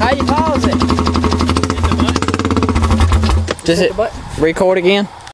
How you pause it? Does it record again?